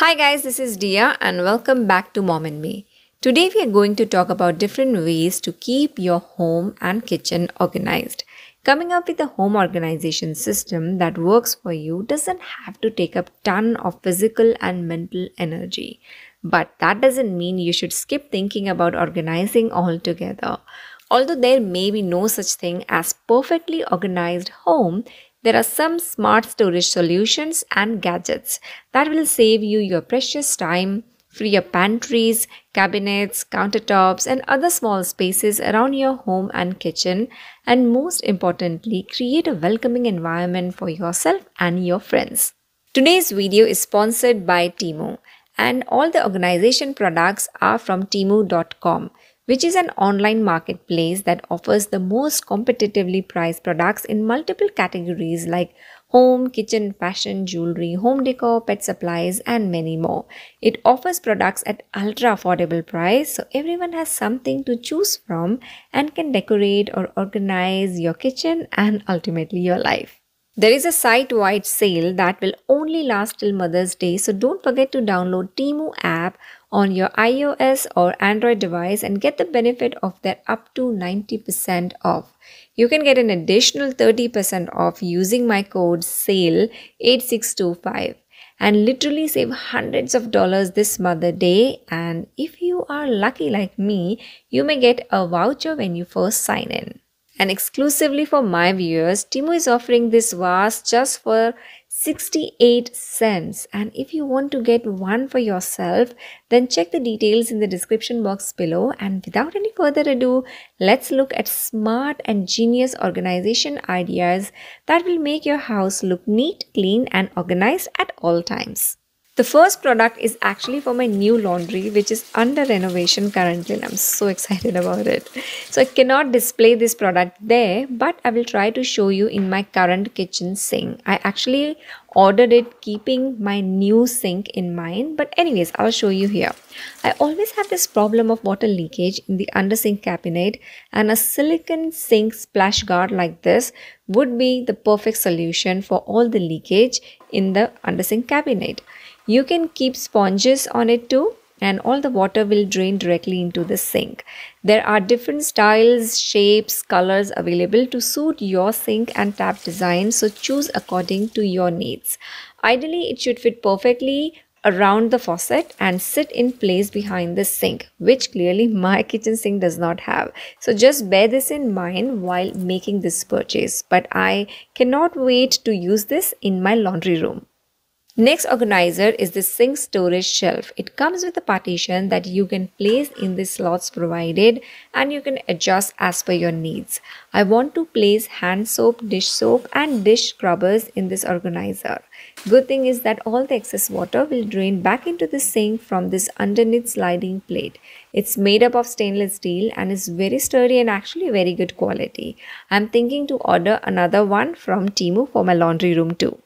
Hi guys, this is Dia and welcome back to Mom and Me. Today we are going to talk about different ways to keep your home and kitchen organized. Coming up with a home organization system that works for you doesn't have to take up ton of physical and mental energy. But that doesn't mean you should skip thinking about organizing altogether. Although there may be no such thing as perfectly organized home, there are some smart storage solutions and gadgets that will save you your precious time, free up pantries, cabinets, countertops, and other small spaces around your home and kitchen, and most importantly, create a welcoming environment for yourself and your friends. Today's video is sponsored by Temu, and all the organization products are from Temu.com which is an online marketplace that offers the most competitively priced products in multiple categories like home, kitchen, fashion, jewelry, home decor, pet supplies, and many more. It offers products at ultra affordable price, so everyone has something to choose from and can decorate or organize your kitchen and ultimately your life. There is a site-wide sale that will only last till Mother's Day, so don't forget to download Temu app on your iOS or Android device and get the benefit of that up to 90% off. You can get an additional 30% off using my code SALE8625 and literally save hundreds of dollars this Mother Day. And if you are lucky like me, you may get a voucher when you first sign in. And exclusively for my viewers, Temu is offering this vase just for 68 cents. And if you want to get one for yourself then check the details in the description box below. And without any further ado let's look at smart and genius organization ideas that will make your house look neat clean and organized at all times the first product is actually for my new laundry, which is under renovation currently, and I'm so excited about it. So I cannot display this product there, but I will try to show you in my current kitchen sink. I actually ordered it keeping my new sink in mind, but anyways, I'll show you here. I always have this problem of water leakage in the under sink cabinet, and a silicone sink splash guard like this would be the perfect solution for all the leakage in the under sink cabinet. You can keep sponges on it too and all the water will drain directly into the sink. There are different styles, shapes, colors available to suit your sink and tap design so choose according to your needs. Ideally, it should fit perfectly around the faucet and sit in place behind the sink, which clearly my kitchen sink does not have. So just bear this in mind while making this purchase. But I cannot wait to use this in my laundry room. Next organizer is the sink storage shelf. It comes with a partition that you can place in the slots provided and you can adjust as per your needs. I want to place hand soap, dish soap and dish scrubbers in this organizer. Good thing is that all the excess water will drain back into the sink from this underneath sliding plate. It's made up of stainless steel and is very sturdy and actually very good quality. I'm thinking to order another one from Temu for my laundry room too.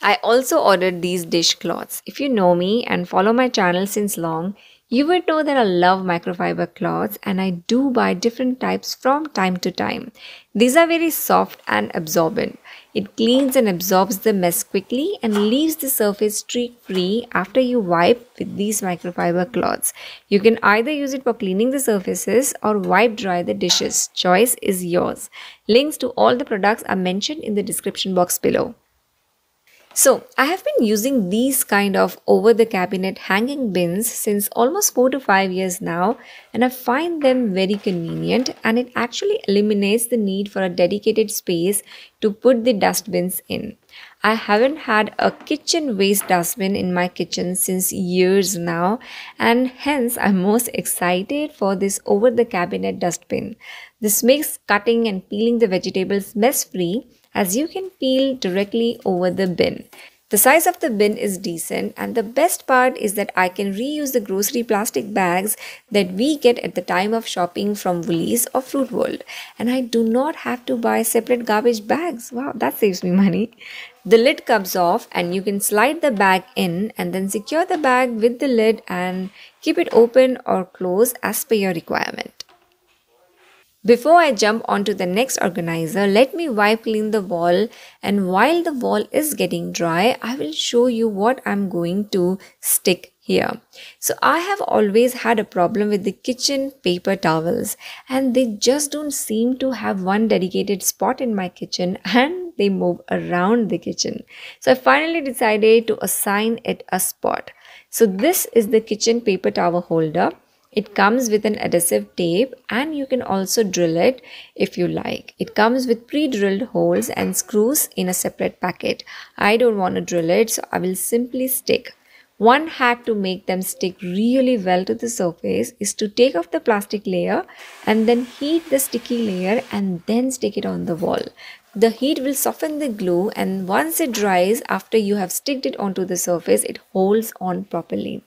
I also ordered these dishcloths. If you know me and follow my channel since long, you would know that I love microfiber cloths and I do buy different types from time to time. These are very soft and absorbent. It cleans and absorbs the mess quickly and leaves the surface streak free after you wipe with these microfiber cloths. You can either use it for cleaning the surfaces or wipe dry the dishes. Choice is yours. Links to all the products are mentioned in the description box below. So I have been using these kind of over the cabinet hanging bins since almost 4 to 5 years now and I find them very convenient and it actually eliminates the need for a dedicated space to put the dustbins in. I haven't had a kitchen waste dustbin in my kitchen since years now and hence I'm most excited for this over the cabinet dustbin. This makes cutting and peeling the vegetables mess free as you can peel directly over the bin. The size of the bin is decent and the best part is that I can reuse the grocery plastic bags that we get at the time of shopping from Woolies or Fruit World and I do not have to buy separate garbage bags. Wow, that saves me money. The lid comes off and you can slide the bag in and then secure the bag with the lid and keep it open or closed as per your requirement. Before I jump onto the next organizer, let me wipe clean the wall and while the wall is getting dry, I will show you what I'm going to stick here. So I have always had a problem with the kitchen paper towels and they just don't seem to have one dedicated spot in my kitchen and they move around the kitchen. So I finally decided to assign it a spot. So this is the kitchen paper towel holder it comes with an adhesive tape and you can also drill it if you like. It comes with pre-drilled holes and screws in a separate packet. I don't want to drill it so I will simply stick. One hack to make them stick really well to the surface is to take off the plastic layer and then heat the sticky layer and then stick it on the wall. The heat will soften the glue and once it dries after you have sticked it onto the surface, it holds on properly.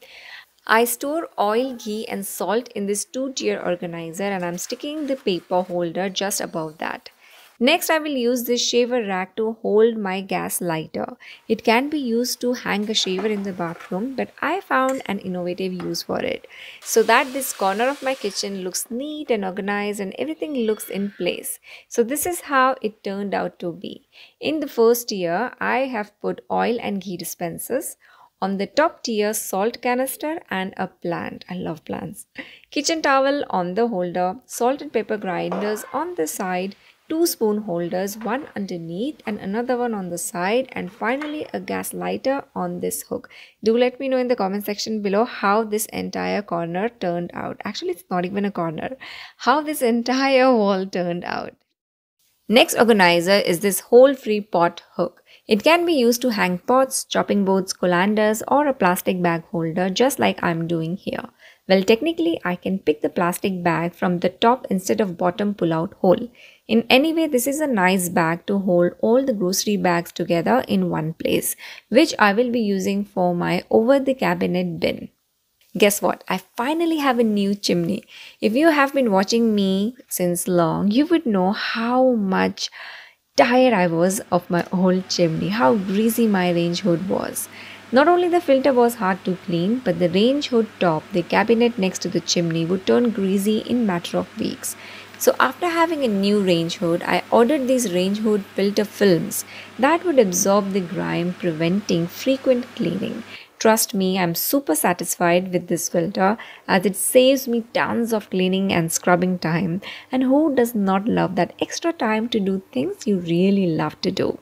I store oil, ghee and salt in this two tier organizer and I'm sticking the paper holder just above that. Next I will use this shaver rack to hold my gas lighter. It can be used to hang a shaver in the bathroom but I found an innovative use for it. So that this corner of my kitchen looks neat and organized and everything looks in place. So this is how it turned out to be. In the first year I have put oil and ghee dispensers on the top tier, salt canister and a plant. I love plants. Kitchen towel on the holder, salt and pepper grinders on the side, two spoon holders, one underneath and another one on the side, and finally a gas lighter on this hook. Do let me know in the comment section below how this entire corner turned out. Actually, it's not even a corner. How this entire wall turned out. Next organizer is this hole free pot hook. It can be used to hang pots, chopping boards, colanders or a plastic bag holder just like I'm doing here. Well, technically I can pick the plastic bag from the top instead of bottom pull-out hole. In any way, this is a nice bag to hold all the grocery bags together in one place, which I will be using for my over-the-cabinet bin. Guess what? I finally have a new chimney. If you have been watching me since long, you would know how much tired I was of my old chimney, how greasy my range hood was. Not only the filter was hard to clean, but the range hood top, the cabinet next to the chimney, would turn greasy in matter of weeks. So after having a new range hood, I ordered these range hood filter films that would absorb the grime, preventing frequent cleaning. Trust me, I'm super satisfied with this filter as it saves me tons of cleaning and scrubbing time. And who does not love that extra time to do things you really love to do?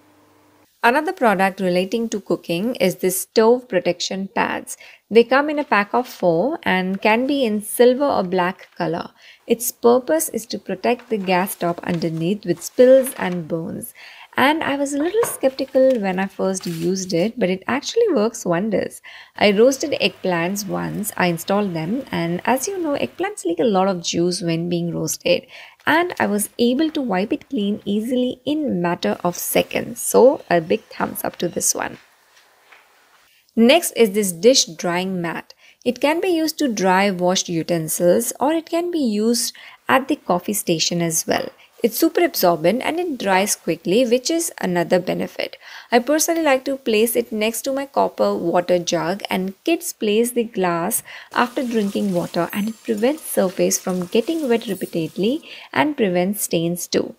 Another product relating to cooking is the stove protection pads. They come in a pack of four and can be in silver or black color. Its purpose is to protect the gas top underneath with spills and burns and I was a little skeptical when I first used it, but it actually works wonders. I roasted eggplants once, I installed them, and as you know, eggplants leak a lot of juice when being roasted, and I was able to wipe it clean easily in matter of seconds. So, a big thumbs up to this one. Next is this dish drying mat. It can be used to dry washed utensils or it can be used at the coffee station as well. It's super absorbent and it dries quickly, which is another benefit. I personally like to place it next to my copper water jug and kids place the glass after drinking water and it prevents surface from getting wet repeatedly and prevents stains too.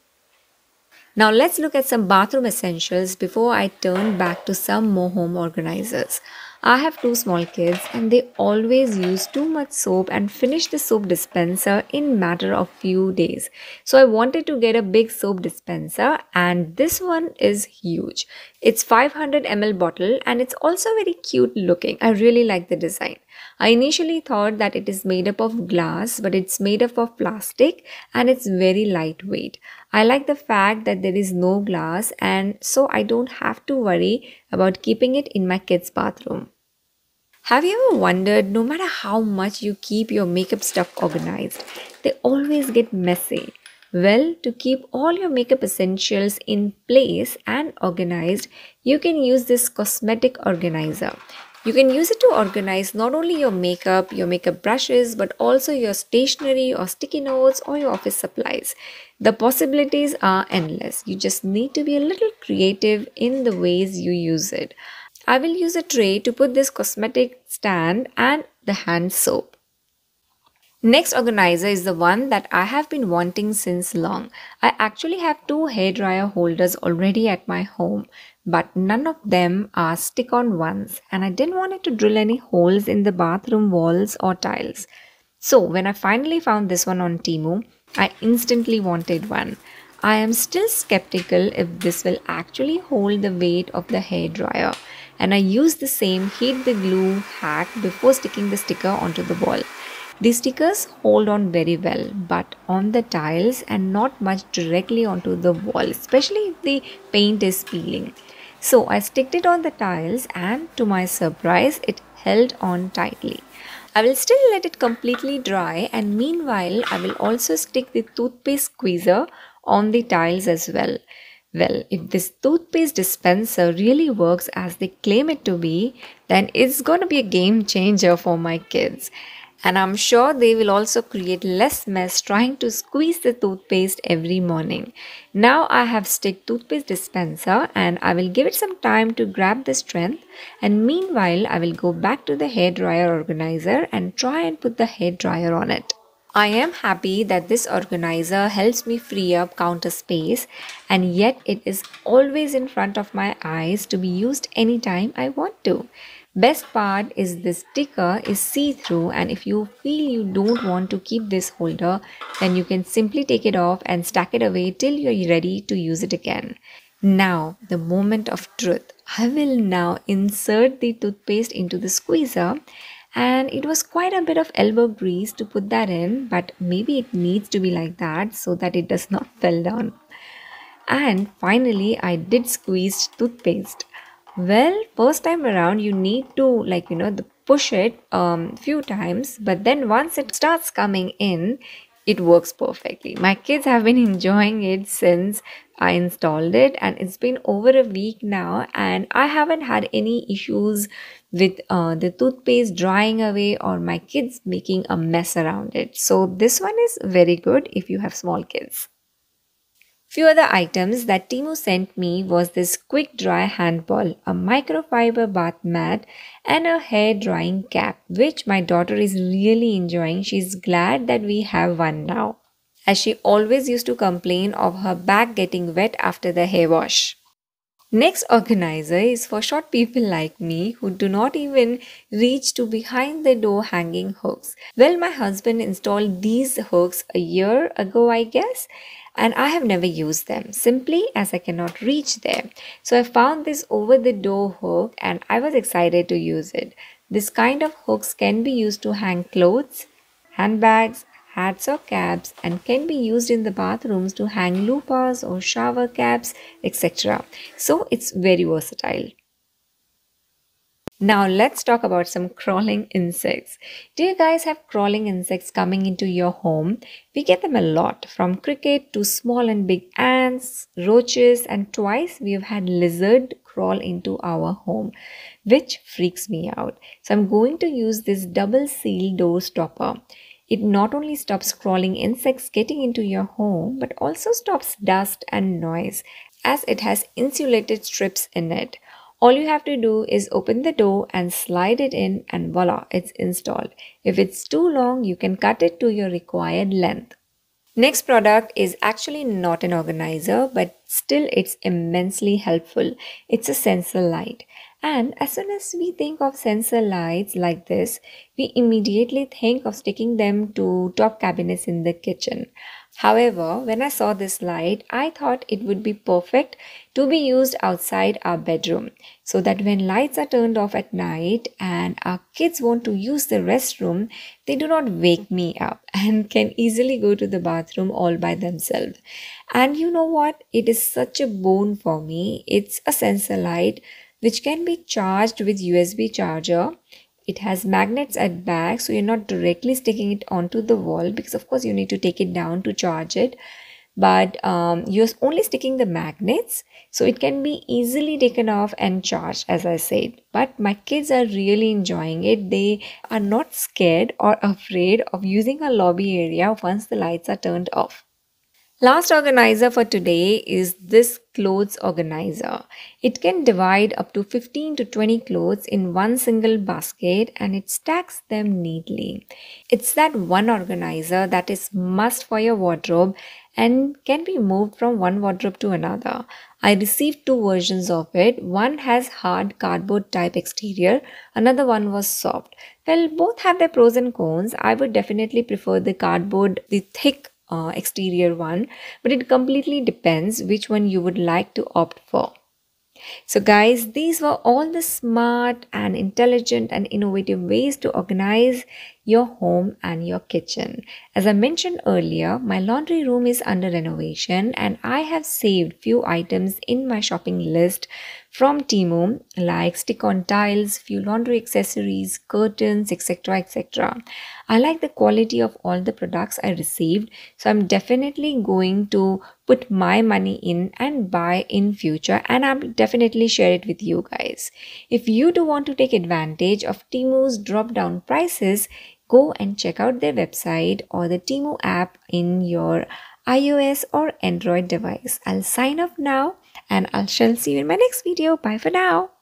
Now let's look at some bathroom essentials before I turn back to some more home organizers. I have two small kids and they always use too much soap and finish the soap dispenser in matter of few days. So I wanted to get a big soap dispenser and this one is huge. It's 500 ml bottle and it's also very cute looking. I really like the design. I initially thought that it is made up of glass but it's made up of plastic and it's very lightweight. I like the fact that there is no glass and so I don't have to worry about keeping it in my kids' bathroom. Have you ever wondered no matter how much you keep your makeup stuff organized, they always get messy? Well, to keep all your makeup essentials in place and organized, you can use this cosmetic organizer. You can use it to organize not only your makeup, your makeup brushes, but also your stationery or sticky notes or your office supplies. The possibilities are endless. You just need to be a little creative in the ways you use it. I will use a tray to put this cosmetic stand and the hand soap. Next organizer is the one that I have been wanting since long. I actually have two hairdryer holders already at my home, but none of them are stick-on ones and I didn't want it to drill any holes in the bathroom walls or tiles. So when I finally found this one on Temu, I instantly wanted one. I am still skeptical if this will actually hold the weight of the hairdryer and I used the same heat the glue hack before sticking the sticker onto the wall. The stickers hold on very well, but on the tiles and not much directly onto the wall, especially if the paint is peeling. So I sticked it on the tiles and to my surprise, it held on tightly. I will still let it completely dry and meanwhile I will also stick the toothpaste squeezer on the tiles as well. Well, if this toothpaste dispenser really works as they claim it to be, then it's going to be a game changer for my kids and I'm sure they will also create less mess trying to squeeze the toothpaste every morning. Now I have stick toothpaste dispenser and I will give it some time to grab the strength and meanwhile I will go back to the hair dryer organizer and try and put the hair dryer on it. I am happy that this organizer helps me free up counter space and yet it is always in front of my eyes to be used anytime I want to. Best part is this sticker is see-through and if you feel you don't want to keep this holder then you can simply take it off and stack it away till you're ready to use it again. Now the moment of truth. I will now insert the toothpaste into the squeezer and it was quite a bit of elbow grease to put that in but maybe it needs to be like that so that it does not fall down. And finally I did squeeze toothpaste well first time around you need to like you know the push it um few times but then once it starts coming in it works perfectly my kids have been enjoying it since i installed it and it's been over a week now and i haven't had any issues with uh, the toothpaste drying away or my kids making a mess around it. So this one is very good if you have small kids. Few other items that Temu sent me was this quick dry handball, a microfiber bath mat, and a hair drying cap, which my daughter is really enjoying. She's glad that we have one now, as she always used to complain of her back getting wet after the hair wash. Next organizer is for short people like me who do not even reach to behind the door hanging hooks. Well, my husband installed these hooks a year ago, I guess, and I have never used them simply as I cannot reach there. So I found this over the door hook and I was excited to use it. This kind of hooks can be used to hang clothes, handbags, hats or caps and can be used in the bathrooms to hang loofahs or shower caps etc. So it's very versatile. Now let's talk about some crawling insects. Do you guys have crawling insects coming into your home? We get them a lot from cricket to small and big ants, roaches and twice we have had lizard crawl into our home which freaks me out. So I'm going to use this double seal door stopper. It not only stops crawling insects getting into your home but also stops dust and noise as it has insulated strips in it. All you have to do is open the door and slide it in and voila, it's installed. If it's too long, you can cut it to your required length. Next product is actually not an organizer, but still it's immensely helpful. It's a sensor light. And as soon as we think of sensor lights like this, we immediately think of sticking them to top cabinets in the kitchen. However, when I saw this light, I thought it would be perfect to be used outside our bedroom so that when lights are turned off at night and our kids want to use the restroom, they do not wake me up and can easily go to the bathroom all by themselves. And you know what? It is such a boon for me. It's a sensor light which can be charged with USB charger. It has magnets at back so you're not directly sticking it onto the wall because of course you need to take it down to charge it. But um, you're only sticking the magnets so it can be easily taken off and charged as i said. But my kids are really enjoying it. They are not scared or afraid of using a lobby area once the lights are turned off Last organizer for today is this clothes organizer. It can divide up to 15 to 20 clothes in one single basket and it stacks them neatly. It's that one organizer that is must for your wardrobe and can be moved from one wardrobe to another. I received two versions of it. One has hard cardboard type exterior, another one was soft. Well, both have their pros and cons. I would definitely prefer the cardboard, the thick uh, exterior one but it completely depends which one you would like to opt for. So guys these were all the smart and intelligent and innovative ways to organize your home and your kitchen. As I mentioned earlier, my laundry room is under renovation and I have saved few items in my shopping list from Temu like stick-on tiles, few laundry accessories, curtains, etc. etc. I like the quality of all the products I received so I'm definitely going to put my money in and buy in future and I'll definitely share it with you guys. If you do want to take advantage of Temu's drop down prices, go and check out their website or the Temu app in your iOS or Android device. I'll sign off now and I shall see you in my next video. Bye for now.